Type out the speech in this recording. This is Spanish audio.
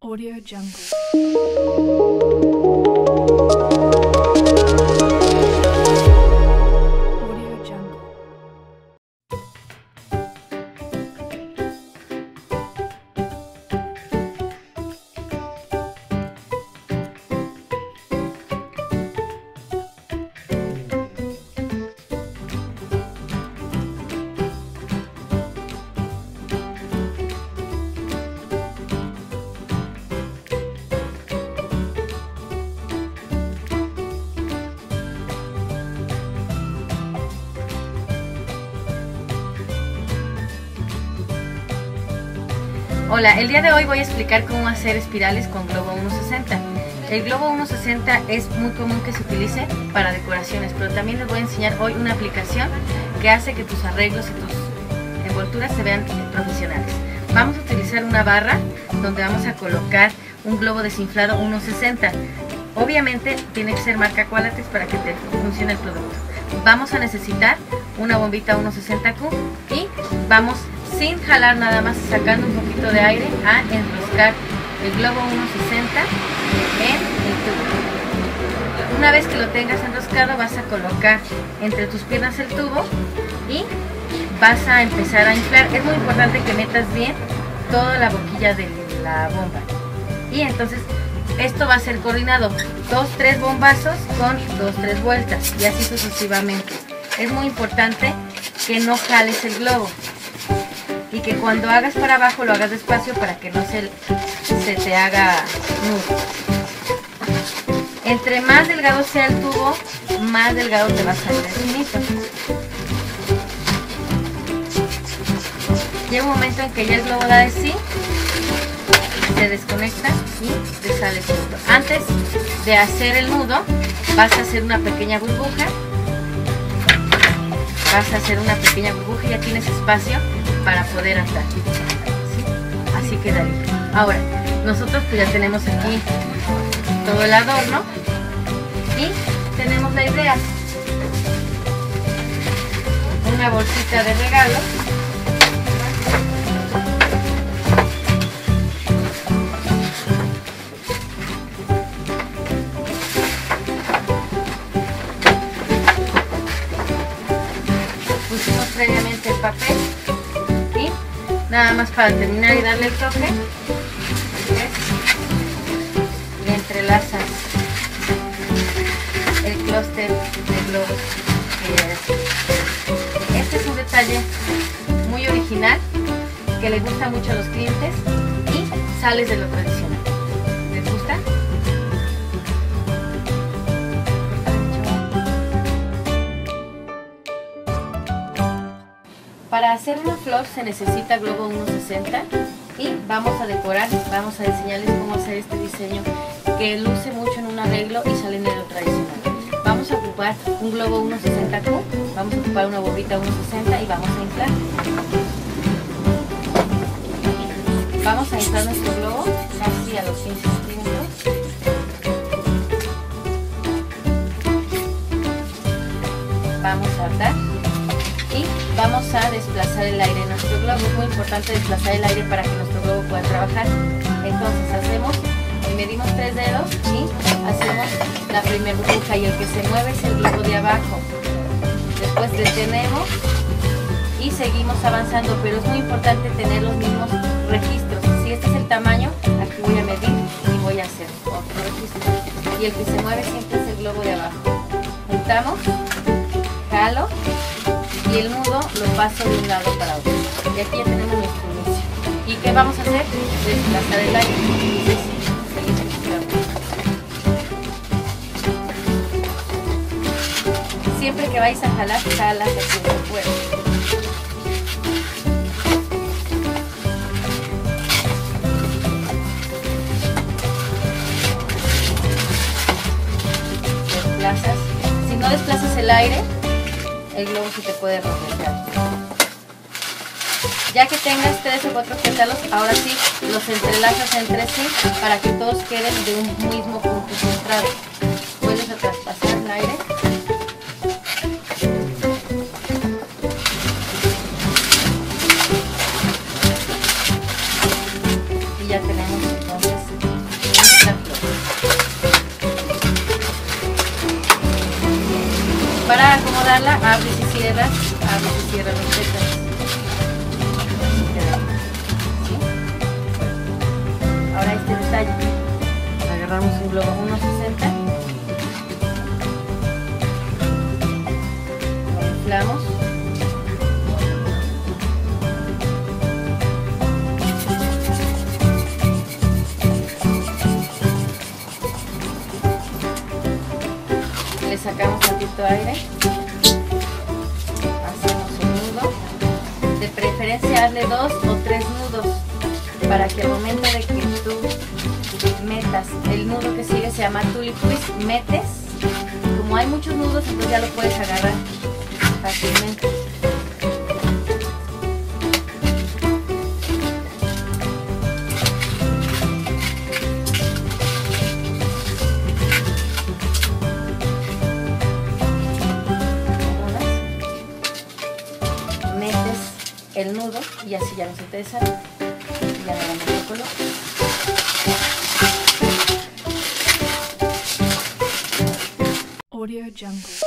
Audio Jungle. Hola, el día de hoy voy a explicar cómo hacer espirales con globo 160. El globo 160 es muy común que se utilice para decoraciones, pero también les voy a enseñar hoy una aplicación que hace que tus arreglos y tus envolturas se vean profesionales. Vamos a utilizar una barra donde vamos a colocar un globo desinflado 160. Obviamente tiene que ser marca Qualatex para que te funcione el producto. Vamos a necesitar una bombita 160Q y vamos sin jalar nada más sacando un poquito de aire a enroscar el globo 160 en el tubo. Una vez que lo tengas enroscado vas a colocar entre tus piernas el tubo y vas a empezar a inflar. Es muy importante que metas bien toda la boquilla de la bomba. Y entonces esto va a ser coordinado. Dos, tres bombazos con dos, tres vueltas y así sucesivamente. Es muy importante que no jales el globo y que cuando hagas para abajo lo hagas despacio para que no se, se te haga nudo. Entre más delgado sea el tubo, más delgado te va a salir el finito. Llega un momento en que ya el globo da de sí, se desconecta y te sale el nudo. Antes de hacer el nudo, vas a hacer una pequeña burbuja. Vas a hacer una pequeña burbuja y ya tienes espacio para poder atar. ¿sí? Así quedaría. Ahora, nosotros pues ya tenemos aquí todo el adorno y tenemos la idea. Una bolsita de regalo. Pusimos previamente el papel nada más para terminar y darle el toque. ¿ves? le entrelazas el clúster de globos. Este es un detalle muy original que le gusta mucho a los clientes y sales de lo tradicional Para hacer una flor se necesita globo 160 y vamos a decorar, vamos a enseñarles cómo hacer este diseño que luce mucho en un arreglo y sale en lo tradicional. Vamos a ocupar un globo 160Q, vamos a ocupar una bobita 160 y vamos a inflar. Vamos a inflar nuestro globo casi a los 15 centímetros. Vamos a atar vamos a desplazar el aire en nuestro globo. Es muy importante desplazar el aire para que nuestro globo pueda trabajar. Entonces hacemos, medimos tres dedos y hacemos la primera burbuja y el que se mueve es el globo de abajo. Después detenemos y seguimos avanzando, pero es muy importante tener los mismos registros. Si este es el tamaño, aquí voy a medir y voy a hacer otro registro. Y el que se mueve siempre es el globo de abajo. Juntamos, jalo y el nudo lo paso de un lado para otro. Y aquí ya tenemos nuestro inicio. ¿Y qué vamos a hacer? Desplazar el aire. Siempre que vais a jalar, jalas hacia el. Desplazas. Si no desplazas el aire, el globo se te puede reflejar. Ya que tengas tres o cuatro pétalos, ahora sí los entrelazas entre sí para que todos queden de un mismo punto centrado. Vuelves a traspasar el aire. Y ya tenemos entonces la flor. Para acomodarla, abres y cierras, abres y cierras los pétalos. Ahora este detalle. Agarramos un globo 1.60. Lo inflamos. Le sacamos tantito aire. Preferencia hazle dos o tres nudos para que al momento de que tú metas el nudo que sigue se llama tulip metes. Como hay muchos nudos, entonces ya lo puedes agarrar fácilmente. y así ya no se te desarma. Y ya le damos el color. Audio Jungle.